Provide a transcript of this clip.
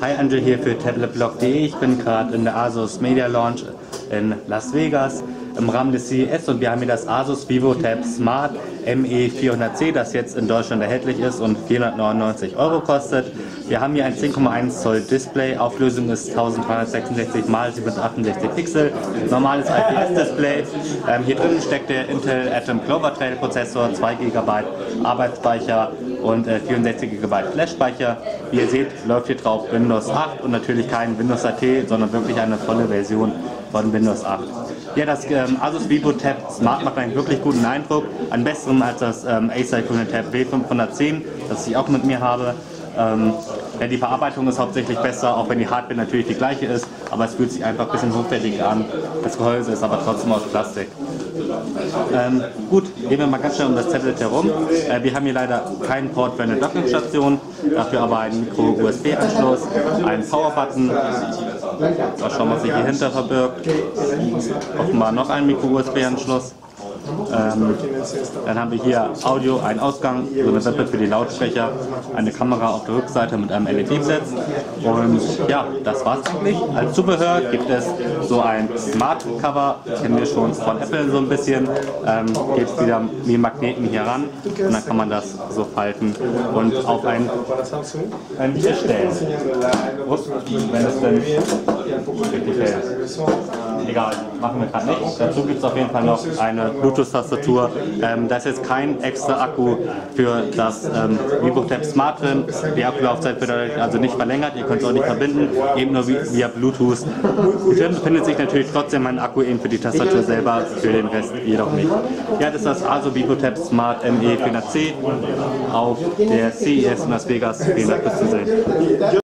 Hi Angel hier für tabletblog.de. Ich bin gerade in der Asus Media Launch in Las Vegas im Rahmen des CES und wir haben hier das Asus VivoTab Smart ME400C, das jetzt in Deutschland erhältlich ist und 499 Euro kostet. Wir haben hier ein 10,1 Zoll Display, Auflösung ist 1366 x 768 Pixel, normales IPS-Display. Ähm, hier drin steckt der Intel Atom Clover Trail Prozessor, 2 GB Arbeitsspeicher und äh, 64 GB Flash-Speicher. Wie ihr seht, läuft hier drauf Windows 8 und natürlich kein Windows AT, sondern wirklich eine volle Version von Windows 8. Ja, das ähm, Asus VivoTab Smart macht einen wirklich guten Eindruck, einen besseren als das ähm, Acer Tab W510, das ich auch mit mir habe. Ähm, ja, die Verarbeitung ist hauptsächlich besser, auch wenn die Hardware natürlich die gleiche ist, aber es fühlt sich einfach ein bisschen hochwertiger an. Das Gehäuse ist aber trotzdem aus Plastik. Ähm, gut, gehen wir mal ganz schnell um das Tablet herum. Äh, wir haben hier leider keinen Port für eine Dockingstation, dafür aber einen Micro-USB-Anschluss, einen Power-Button, mal schauen, was sich hier hinter verbirgt. Offenbar noch ein Micro-USB-Anschluss. Ähm, dann haben wir hier Audio, einen Ausgang, so eine Wippe für die Lautsprecher, eine Kamera auf der Rückseite mit einem LED-Set. Und ja, das war's eigentlich. Als Zubehör gibt es so ein Smart Cover, kennen wir schon von Apple so ein bisschen. Ähm, geht wieder wie Magneten hier ran und dann kann man das so falten und auf ein, einen Tisch stellen. Ups, wenn es denn richtig hält. Egal, machen wir gerade nicht. Dazu gibt es auf jeden Fall noch eine Bluetooth-Tastatur. Ähm, da ist jetzt kein extra Akku für das ähm, VivoTab Smart drin. Die Akkulaufzeit wird also nicht verlängert, ihr könnt es auch nicht verbinden, eben nur via Bluetooth. Drin befindet sich natürlich trotzdem ein Akku eben für die Tastatur selber, für den Rest jedoch nicht. Ja, das ist das ASO VivoTab Smart ME400C auf der CES Las Vegas. Vielen Dank fürs Zusehen.